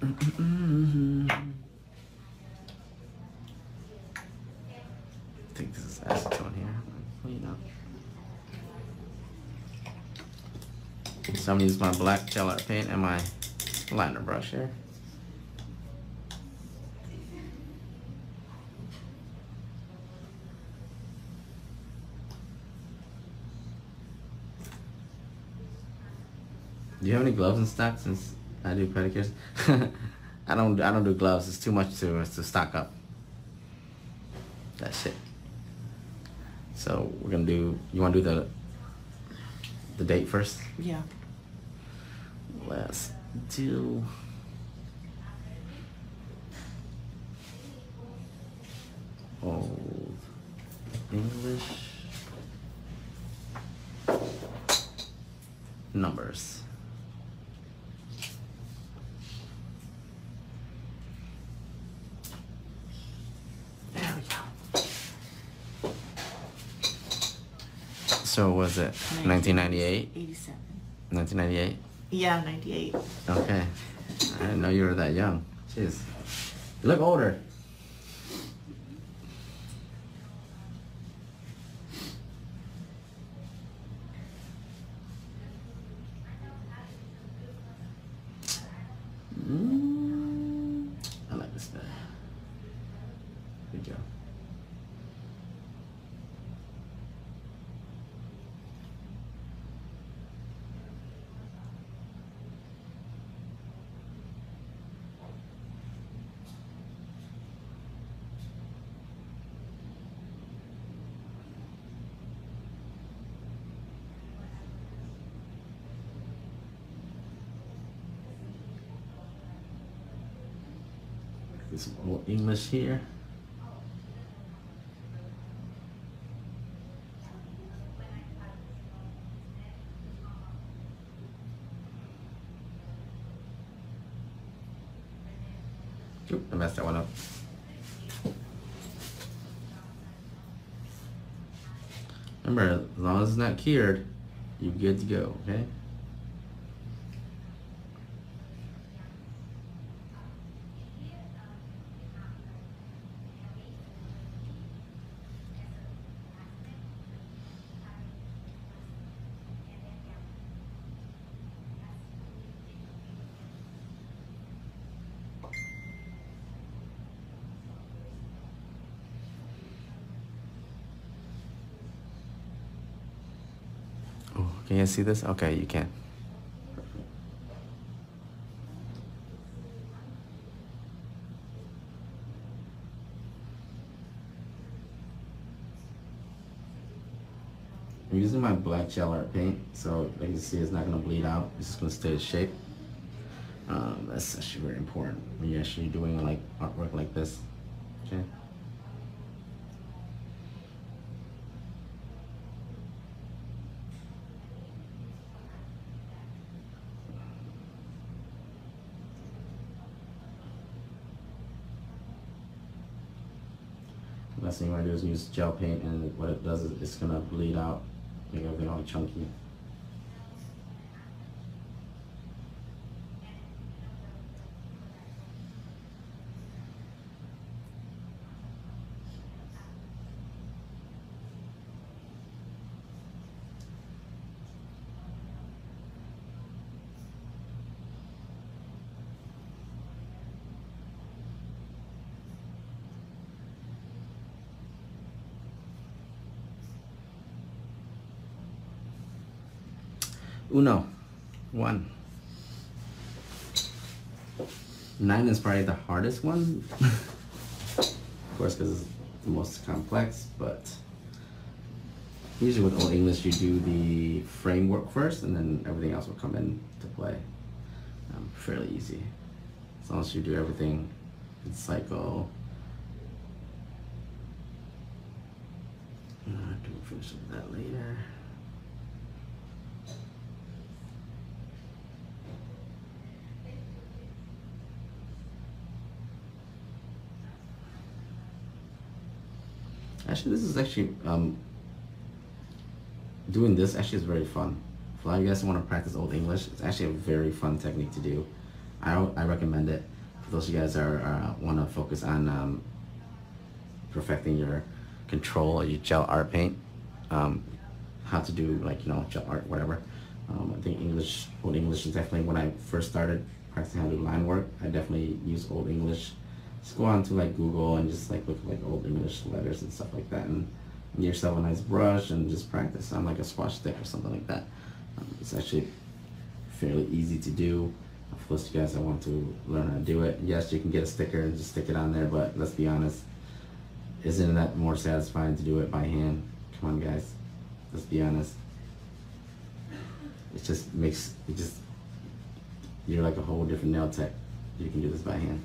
I think this is acetone here. Clean up. So I'm gonna use my black gel art paint and my liner brush here. Do you have any gloves in stock since I do pedicures? I don't I don't do gloves. It's too much to to stock up. That's it. So we're gonna do. You want to do the the date first? Yeah. Let's do. Old English numbers. There we go. So was it 1998? 87. 1998? Yeah, 98. Okay. I didn't know you were that young. Jeez. You look older. Mm, I like this guy. Good job. Get some English here. I messed that one up. Remember, as long as it's not cured, you're good to go, okay? You see this? Okay, you can. I'm using my black gel art paint, so like you can see, it's not gonna bleed out. It's just gonna stay in shape. Um, that's actually very important when you're actually doing like artwork like this. Okay. Last thing you want to do is use gel paint, and what it does is it's gonna bleed out, make everything all chunky. Uno, one. Nine is probably the hardest one. of course, because it's the most complex, but usually with Old English, you do the framework first, and then everything else will come into play. Um, fairly easy. As long as you do everything in cycle. Uh, do finish with that later. Actually, this is actually um, doing this actually is very fun. For a lot of you guys want to practice Old English, it's actually a very fun technique to do. I, I recommend it for those of you guys that are, uh, want to focus on um, perfecting your control or your gel art paint. Um, how to do like you know gel art, whatever. Um, I think English, Old English is definitely when I first started practicing how to do line work. I definitely use Old English just go on to like Google and just like look like old English letters and stuff like that and get yourself a nice brush and just practice on like a swatch stick or something like that. Um, it's actually fairly easy to do. Of you guys that want to learn how to do it, yes, you can get a sticker and just stick it on there, but let's be honest, Isn't that more satisfying to do it by hand? Come on, guys. Let's be honest. It just makes it just you're like a whole different nail tech. You can do this by hand.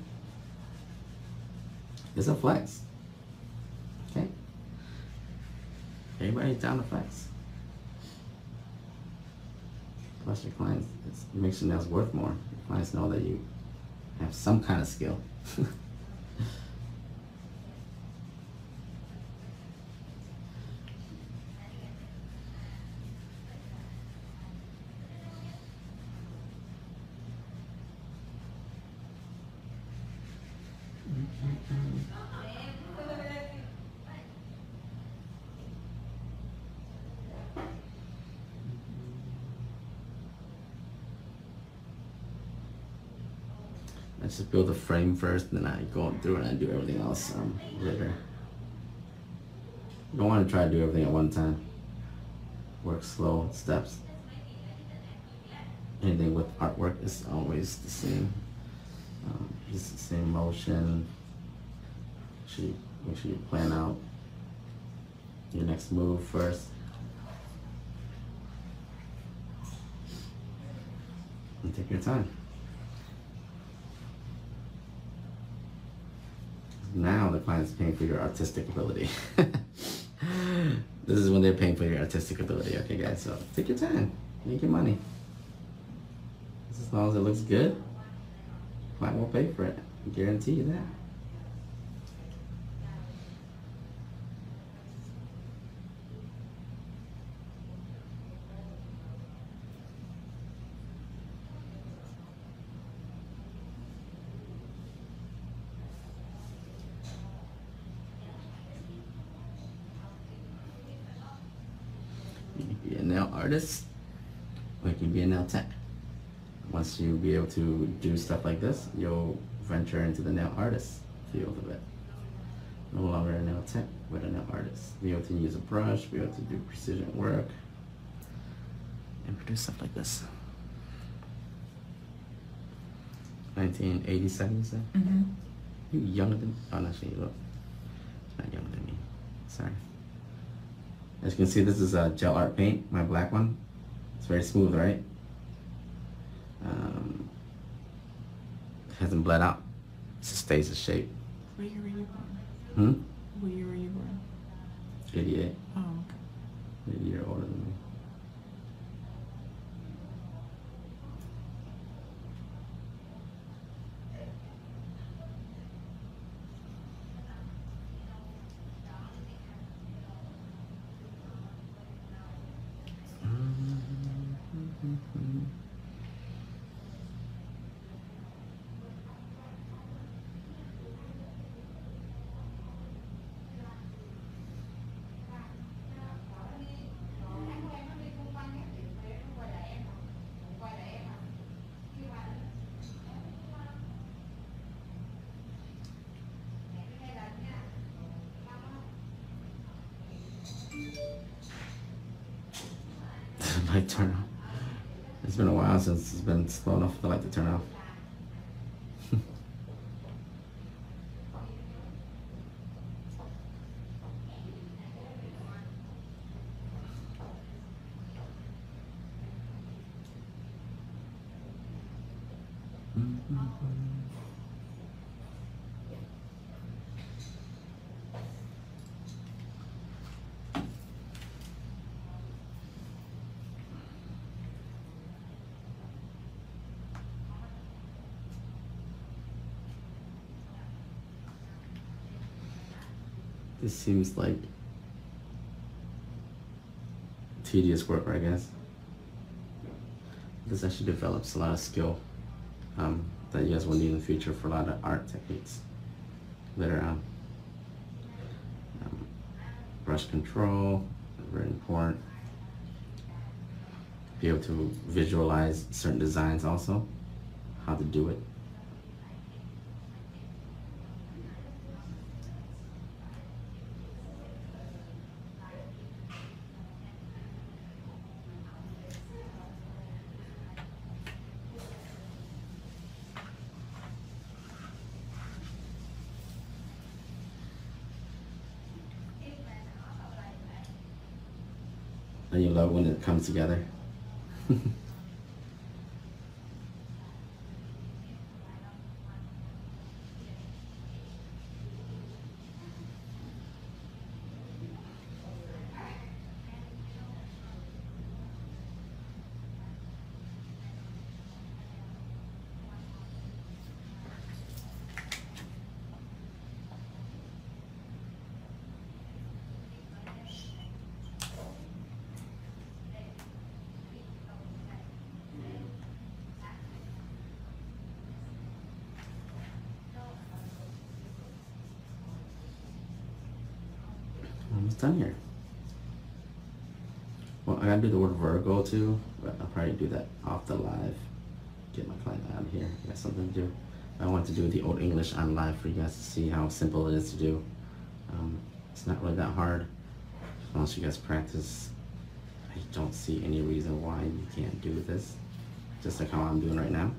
It's a flex. Okay. Everybody down to flex. Plus your clients, it makes your nails worth more. Your clients know that you have some kind of skill. I just build a frame first, then I go through and I do everything else um, later. Don't want to try to do everything at one time. Work slow steps. Anything with artwork is always the same. Um, just the same motion. Make sure, you, make sure you plan out your next move first. And take your time. now the client's paying for your artistic ability. this is when they're paying for your artistic ability, okay, guys? So take your time, make your money. As long as it looks good, client will pay for it. I guarantee you that. You can be a nail artist, or you can be a nail tech. Once you be able to do stuff like this, you'll venture into the nail artist field of it. No longer a nail tech, but a nail artist. Be able to use a brush, be able to do precision work, and produce stuff like this. 1987, you said? Mm-hmm. You younger than? Oh, no, she look. Not younger than me. Sorry. As you can see, this is a gel art paint, my black one. It's very smooth, right? Um, hasn't bled out. It just stays the shape. What year were you born? Hmm? What year were you born? 88. Oh, okay. A year older than me. light turn off. It's been a while since it's been slow enough for the light to turn off. This seems like tedious work, I guess. This actually develops a lot of skill um, that you guys will need in the future for a lot of art techniques later on. Um, brush control, very important. Be able to visualize certain designs also, how to do it. Comes together. almost done here. Well, I gotta do the word Virgo too, but I'll probably do that off the live. Get my client out of here. I got something to do. I want to do the Old English on live for you guys to see how simple it is to do. Um, it's not really that hard. Once you guys practice, I don't see any reason why you can't do this. Just like how I'm doing right now.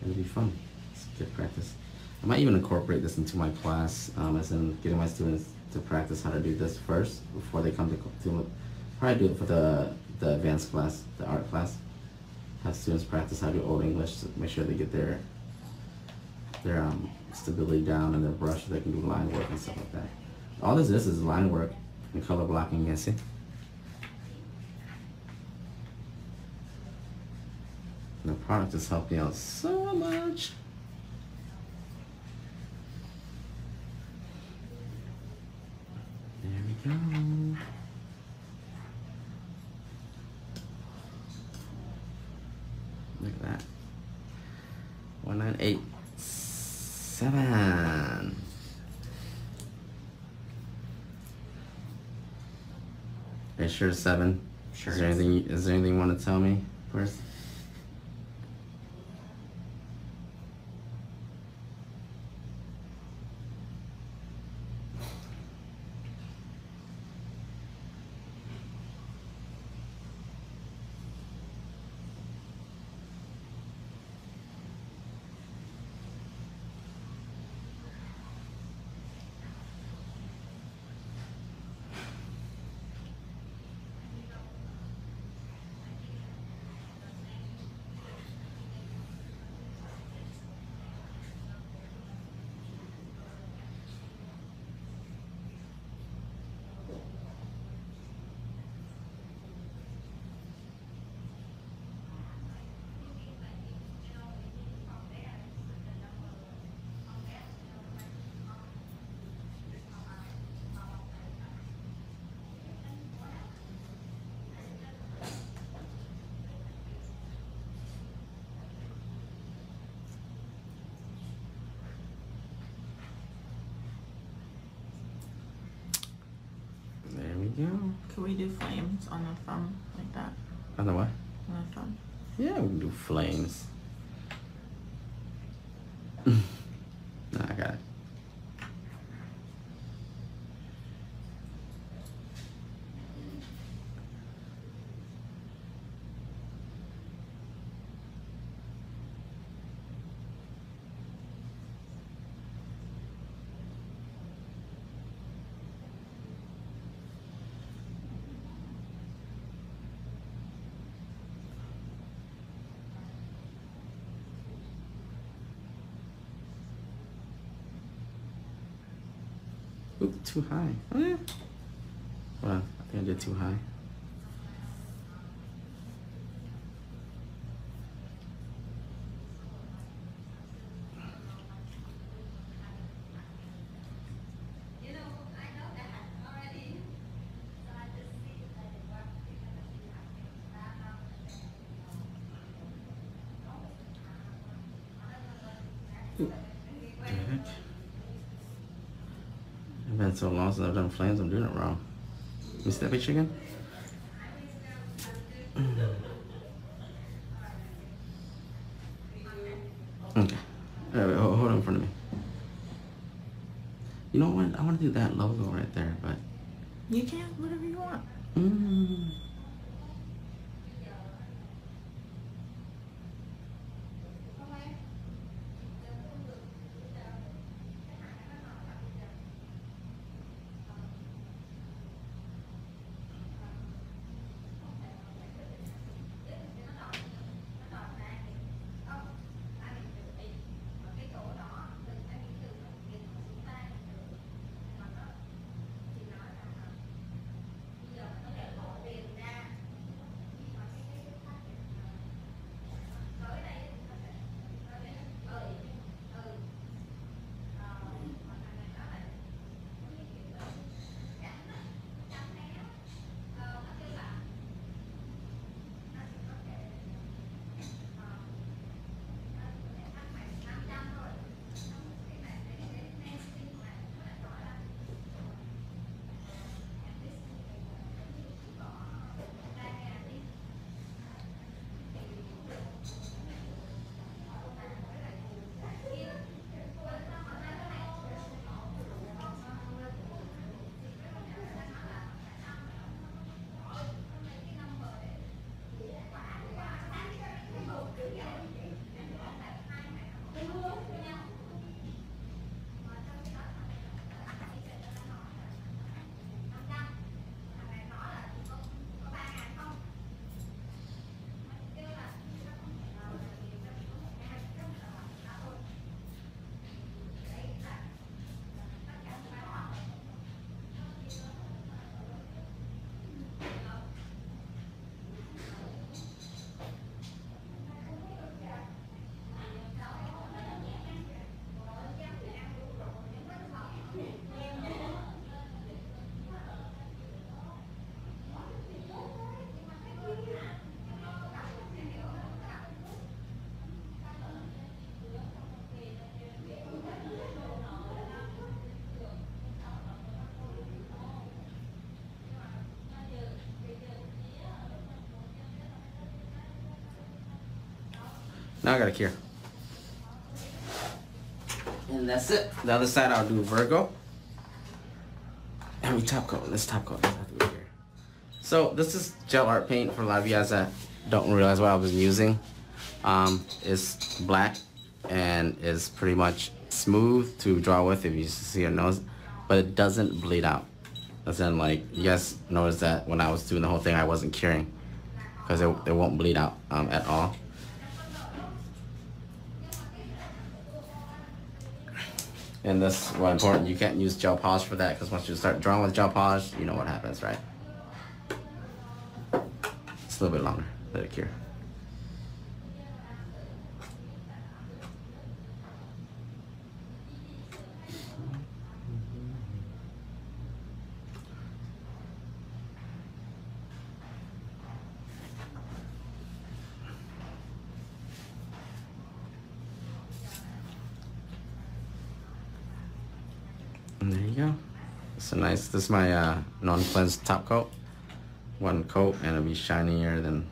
It'll be fun. It's good practice. I might even incorporate this into my class, um, as in getting my students to practice how to do this first before they come to, to probably do it for the, the advanced class, the art class. Have students practice how to do Old English to make sure they get their their um, stability down and their brush so they can do line work and stuff like that. All this is is line work and color blocking, you see? The product is helping out so much. There we go. Look at that. One nine eight seven. Are you sure it's seven? Sure Is there anything? Is there anything you want to tell me first? There we go. Could we do flames on the thumb like that? On the what? On the thumb. Yeah, we can do flames. nah, I got it. Oop, too high. Yeah. Well, I think I did too high. So long since I've done flames, I'm doing it wrong. You see that again? Okay. Hold, hold on in front of me. You know what? I want to do that logo right there, but. You can, Now I got a cure. And that's it. The other side I'll do Virgo. And we top coat. Let's top coat. here. So this is gel art paint for a lot of you guys that don't realize what I was using. Um, it's black and is pretty much smooth to draw with if you see your nose, but it doesn't bleed out. As in like, you guys noticed that when I was doing the whole thing, I wasn't curing because it, it won't bleed out um, at all. And that's what important. You can't use gel polish for that because once you start drawing with gel polish, you know what happens, right? It's a little bit longer. Let it cure. There you go. It's a nice, this is my uh, non-cleansed top coat. One coat and it'll be shinier than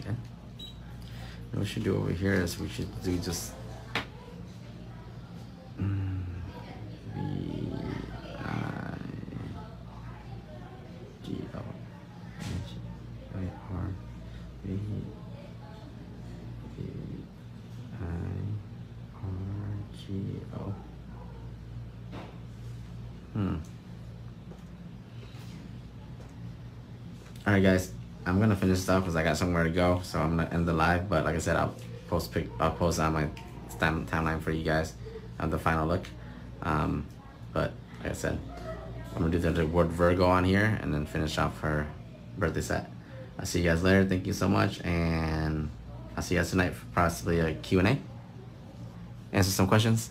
Okay. What we should do over here is we should do just mm. Hmm. All right, guys. I'm gonna finish stuff because I got somewhere to go, so I'm gonna end the live. But like I said, I'll post pic, I'll post on my time, timeline for you guys on the final look. Um, but like I said, I'm gonna do the, word Virgo on here and then finish off her birthday set. I'll see you guys later. Thank you so much, and I'll see you guys tonight for possibly a Q and A. Answer some questions.